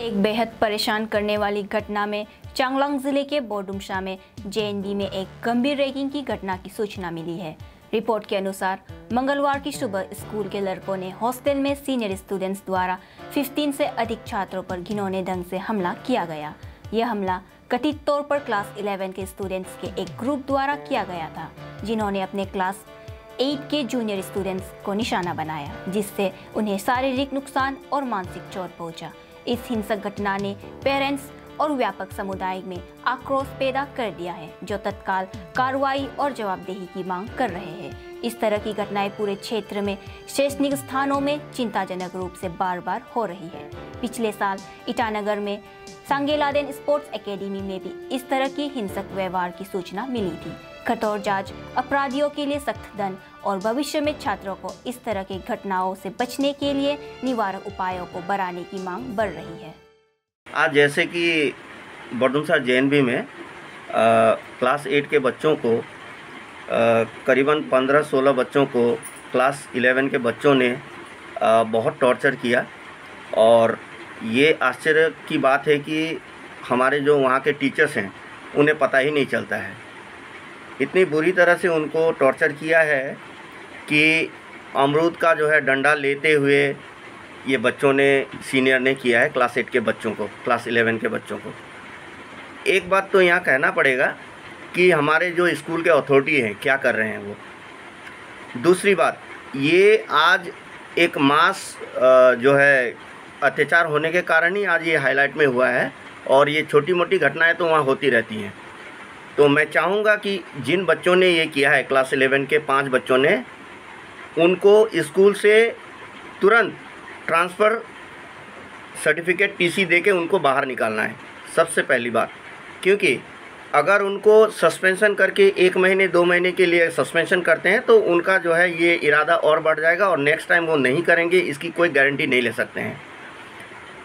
एक बेहद परेशान करने वाली घटना में चांगलांग ज़िले के बोडुमशा में जेएनबी में एक गंभीर रैगिंग की घटना की सूचना मिली है। रिपोर्ट के अनुसार, मंगलवार की सुबह स्कूल के लड़कों ने हॉस्टल में सीनियर स्टूडेंट्स द्वारा 15 से अधिक छात्रों पर घिनौने ढंग से हमला किया गया। यह हमला कथित तौर पर क्लास 11 के स्टूडेंट्स के एक ग्रुप द्वारा किया गया था, जिन्होंने अपने क्लास एट के जूनियर स्टूडेंट्स को निशाना बनाया, जिससे उन्हें शारीरिक नुकसान और मानसिक चोट पहुँचा। इस हिंसक घटना ने पेरेंट्स और व्यापक समुदाय में आक्रोश पैदा कर दिया है, जो तत्काल कार्रवाई और जवाबदेही की मांग कर रहे हैं। इस तरह की घटनाएँ पूरे क्षेत्र में शैक्षणिक स्थानों में चिंताजनक रूप से बार बार हो रही है। पिछले साल ईटानगर में सांगेलादेन स्पोर्ट्स एकेडमी में भी इस तरह की हिंसक व्यवहार की सूचना मिली थी। कठोर जाँच, अपराधियों के लिए सख्त दंड और भविष्य में छात्रों को इस तरह की घटनाओं से बचने के लिए निवारक उपायों को बढ़ाने की मांग बढ़ रही है। आज जैसे कि बरदुमसा जे में आ, क्लास एट के बच्चों को करीबन पंद्रह सोलह बच्चों को क्लास इलेवन के बच्चों ने आ, बहुत टॉर्चर किया। और ये आश्चर्य की बात है कि हमारे जो वहाँ के टीचर्स हैं उन्हें पता ही नहीं चलता है। इतनी बुरी तरह से उनको टॉर्चर किया है कि अमरूद का जो है डंडा लेते हुए ये बच्चों ने सीनियर ने किया है क्लास एट के बच्चों को क्लास इलेवन के बच्चों को। एक बात तो यहाँ कहना पड़ेगा कि हमारे जो स्कूल के अथॉरिटी हैं, क्या कर रहे हैं वो? दूसरी बात, ये आज एक मास जो है, अत्याचार होने के कारण ही आज ये हाईलाइट में हुआ है और ये छोटी मोटी घटनाएँ तो वहाँ होती रहती हैं। तो मैं चाहूँगा कि जिन बच्चों ने ये किया है क्लास इलेवन के पाँच बच्चों ने, उनको स्कूल से तुरंत ट्रांसफ़र सर्टिफिकेट टीसी दे के उनको बाहर निकालना है, सबसे पहली बात। क्योंकि अगर उनको सस्पेंशन करके एक महीने, दो महीने के लिए सस्पेंशन करते हैं तो उनका जो है ये इरादा और बढ़ जाएगा और नेक्स्ट टाइम वो नहीं करेंगे, इसकी कोई गारंटी नहीं ले सकते हैं।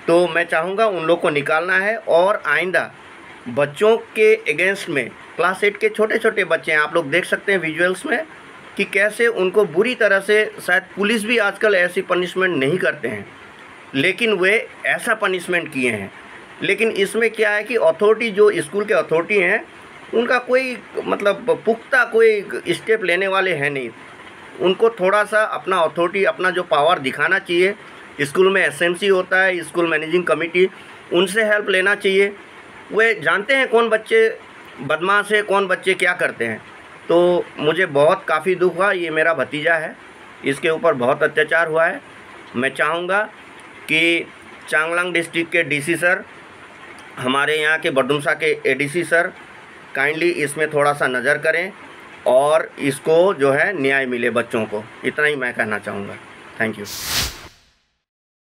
तो मैं चाहूँगा उन लोग को निकालना है और आइंदा बच्चों के अगेंस्ट में क्लास एट के छोटे छोटे बच्चे हैं, आप लोग देख सकते हैं विजुअल्स में कि कैसे उनको बुरी तरह से शायद पुलिस भी आजकल ऐसी पनिशमेंट नहीं करते हैं। लेकिन वे ऐसा पनिशमेंट किए हैं। लेकिन इसमें क्या है कि अथॉरिटी जो स्कूल के अथॉरिटी हैं, उनका कोई मतलब पुख्ता कोई स्टेप लेने वाले हैं नहीं। उनको थोड़ा सा अपना अथॉरिटी अपना जो पावर दिखाना चाहिए। स्कूल में एसएमसी होता है स्कूल मैनेजिंग कमेटी उनसे हेल्प लेना चाहिए। वे जानते हैं कौन बच्चे बदमाश है, कौन बच्चे क्या करते हैं। तो मुझे बहुत काफ़ी दुख हुआ, ये मेरा भतीजा है। इसके ऊपर बहुत अत्याचार हुआ है। मैं चाहूँगा कि चांगलांग डिस्ट्रिक्ट के डीसी सर, हमारे यहाँ के बडुमसा के एडीसी सर, काइंडली इसमें थोड़ा सा नज़र करें और इसको जो है न्याय मिले बच्चों को। इतना ही मैं कहना चाहूँगा। Thank you.